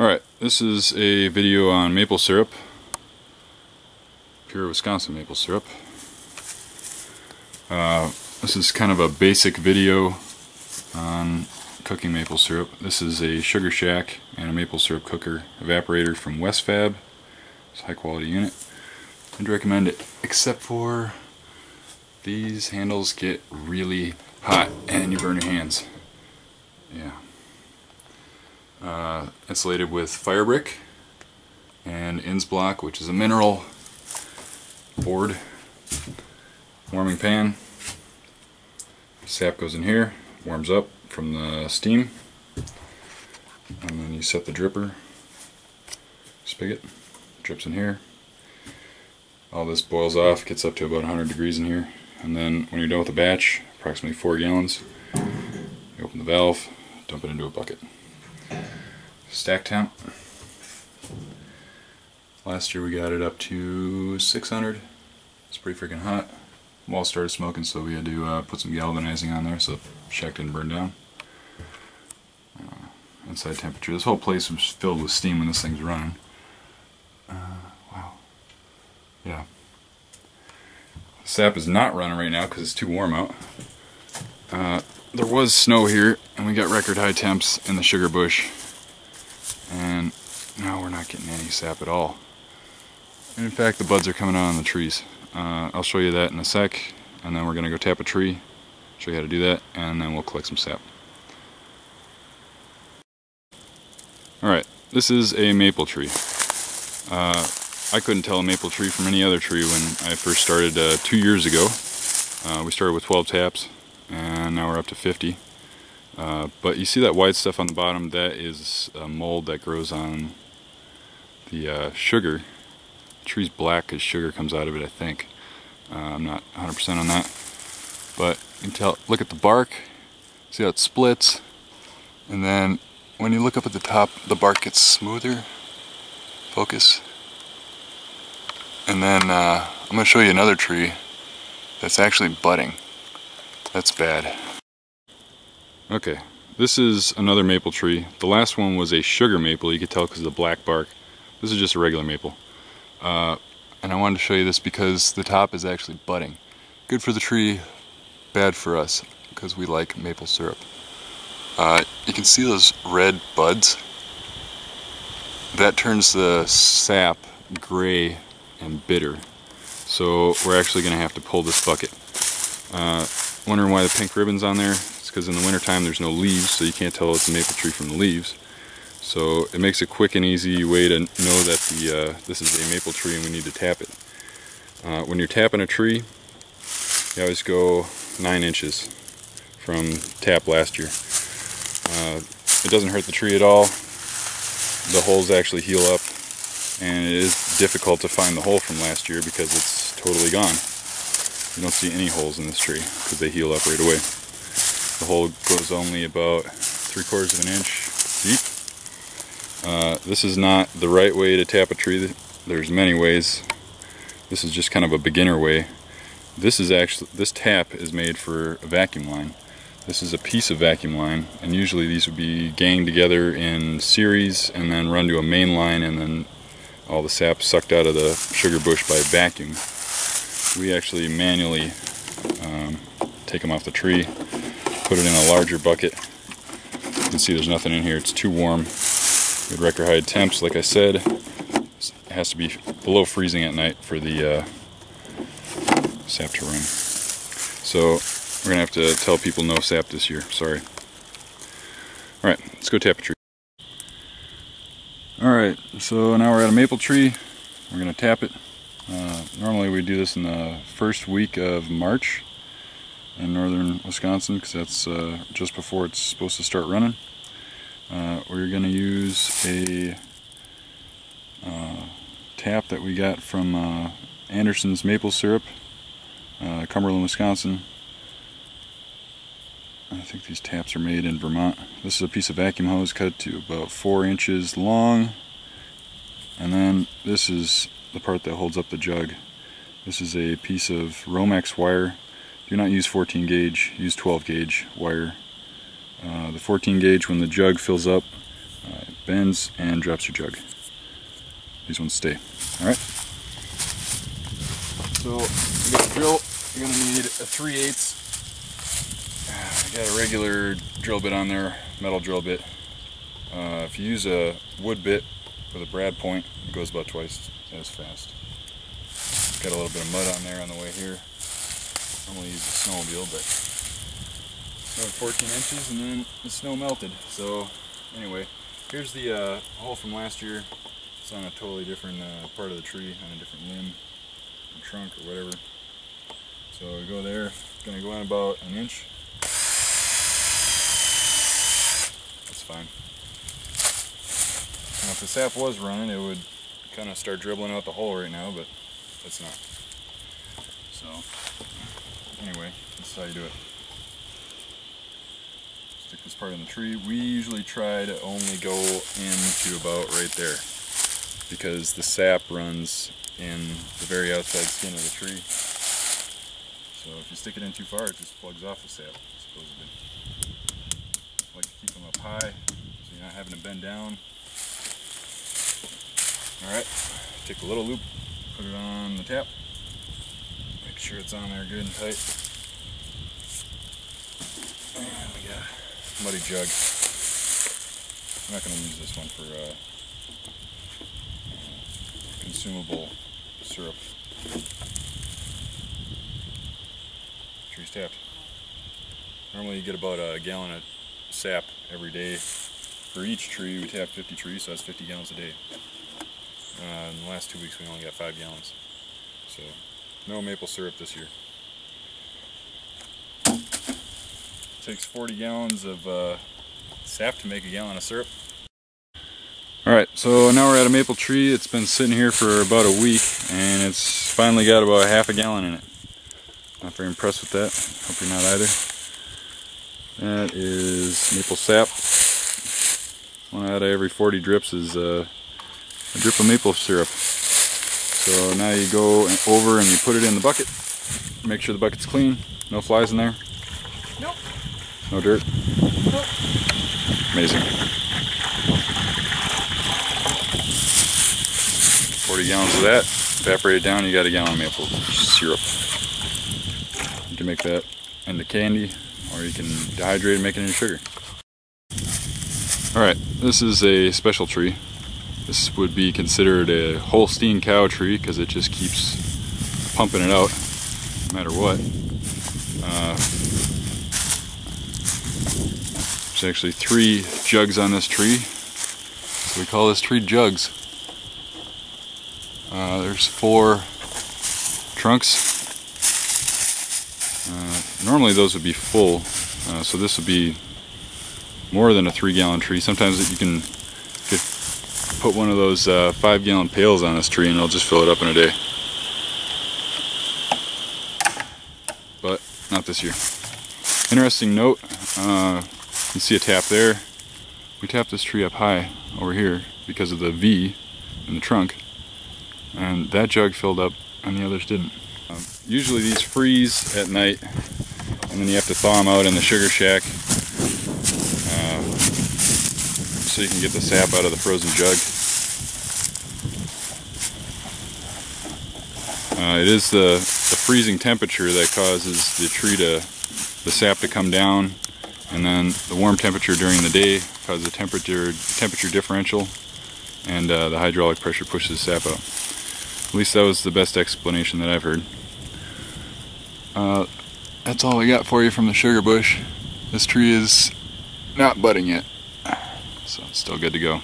Alright, this is a video on maple syrup. Pure Wisconsin maple syrup. Uh, this is kind of a basic video on cooking maple syrup. This is a Sugar Shack and a maple syrup cooker evaporator from WesFab. It's a high quality unit. I'd recommend it, except for these handles get really hot and you burn your hands. Yeah uh, insulated with Firebrick and Innsblock, which is a mineral board warming pan. Sap goes in here, warms up from the steam, and then you set the dripper spigot, drips in here. All this boils off, gets up to about 100 degrees in here, and then when you're done with the batch, approximately 4 gallons, you open the valve, dump it into a bucket. Stack temp. Last year we got it up to 600. It's pretty freaking hot. Wall started smoking so we had to uh, put some galvanizing on there so the shack didn't burn down. Uh, inside temperature. This whole place was filled with steam when this thing's running. Uh, wow. Yeah. Sap is not running right now because it's too warm out. Uh, there was snow here and we got record high temps in the sugar bush now we're not getting any sap at all. And in fact the buds are coming out on the trees. Uh, I'll show you that in a sec and then we're gonna go tap a tree show you how to do that and then we'll collect some sap. Alright this is a maple tree. Uh, I couldn't tell a maple tree from any other tree when I first started uh, two years ago. Uh, we started with 12 taps and now we're up to 50. Uh, but you see that white stuff on the bottom, that is a mold that grows on the uh, sugar. The tree's black because sugar comes out of it, I think. Uh, I'm not 100% on that. But you can tell, look at the bark, see how it splits, and then when you look up at the top, the bark gets smoother. Focus. And then uh, I'm going to show you another tree that's actually budding. That's bad. Okay, this is another maple tree. The last one was a sugar maple, you could tell because of the black bark. This is just a regular maple. Uh, and I wanted to show you this because the top is actually budding. Good for the tree, bad for us, because we like maple syrup. Uh, you can see those red buds. That turns the sap gray and bitter. So we're actually going to have to pull this bucket. Uh, wondering why the pink ribbon's on there? It's because in the wintertime there's no leaves, so you can't tell it's a maple tree from the leaves. So it makes a quick and easy way to know that the uh, this is a maple tree and we need to tap it. Uh, when you're tapping a tree, you always go 9 inches from tap last year. Uh, it doesn't hurt the tree at all. The holes actually heal up and it is difficult to find the hole from last year because it's totally gone. You don't see any holes in this tree because they heal up right away. The hole goes only about three quarters of an inch deep. Uh, this is not the right way to tap a tree. There's many ways. This is just kind of a beginner way. This is actually, this tap is made for a vacuum line. This is a piece of vacuum line and usually these would be ganged together in series and then run to a main line and then all the sap sucked out of the sugar bush by vacuum we actually manually um, take them off the tree, put it in a larger bucket. You can see there's nothing in here, it's too warm. Good record high temps, like I said, it has to be below freezing at night for the uh, sap to run. So we're gonna have to tell people no sap this year, sorry. Alright, let's go tap a tree. Alright, so now we're at a maple tree. We're gonna tap it. Uh, normally we do this in the first week of March in northern Wisconsin because that's uh, just before it's supposed to start running. Uh, we're going to use a uh, tap that we got from uh, Anderson's Maple Syrup, uh, Cumberland, Wisconsin. I think these taps are made in Vermont. This is a piece of vacuum hose cut to about four inches long. And then this is the part that holds up the jug. This is a piece of Romex wire. Do not use 14 gauge, use 12 gauge wire. Uh, the 14 gauge, when the jug fills up, uh, bends and drops your jug. These ones stay. All right. So you got a drill. You're gonna need a 3 8 I got a regular drill bit on there, metal drill bit. Uh, if you use a wood bit with a brad point, it goes about twice as fast. Got a little bit of mud on there on the way here. I'm gonna use the snowmobile, but 14 inches and then the snow melted. So anyway, here's the uh, hole from last year. It's on a totally different uh, part of the tree, on a different limb, or trunk, or whatever. So we go there, gonna go in about an inch. That's fine. Now if the sap was running, it would kind of start dribbling out the hole right now, but it's not. So, anyway, this is how you do it. Stick this part in the tree. We usually try to only go into about right there because the sap runs in the very outside skin of the tree. So if you stick it in too far, it just plugs off the sap, supposedly. I like to keep them up high so you're not having to bend down. Alright, take a little loop, put it on the tap. Make sure it's on there good and tight. And we got a muddy jug. I'm not going to use this one for uh, consumable syrup. Tree's tapped. Normally you get about a gallon of sap every day. For each tree, we tap 50 trees, so that's 50 gallons a day. Uh, in the last two weeks we only got five gallons. So no maple syrup this year. Takes 40 gallons of uh, sap to make a gallon of syrup. Alright, so now we're at a maple tree. It's been sitting here for about a week and it's finally got about a half a gallon in it. Not very impressed with that. Hope you're not either. That is maple sap. One out of every 40 drips is uh, a drip of maple syrup. So now you go over and you put it in the bucket. Make sure the bucket's clean. No flies in there. No dirt. Nope. Amazing. 40 gallons of that. Evaporated down, you got a gallon of maple syrup. You can make that into candy, or you can dehydrate and make it into sugar. Alright, this is a special tree. This would be considered a Holstein cow tree because it just keeps pumping it out no matter what. Uh, there's actually three jugs on this tree. So we call this tree jugs. Uh, there's four trunks. Uh, normally those would be full, uh, so this would be more than a three gallon tree. Sometimes you can get put one of those uh, five gallon pails on this tree and it'll just fill it up in a day. But not this year. Interesting note, uh, you see a tap there. We tapped this tree up high over here because of the V in the trunk and that jug filled up and the others didn't. Um, usually these freeze at night and then you have to thaw them out in the sugar shack so you can get the sap out of the frozen jug. Uh, it is the, the freezing temperature that causes the tree to, the sap to come down and then the warm temperature during the day causes the temperature, temperature differential and uh, the hydraulic pressure pushes the sap out. At least that was the best explanation that I've heard. Uh, that's all I got for you from the sugar bush. This tree is not budding yet so it's still good to go.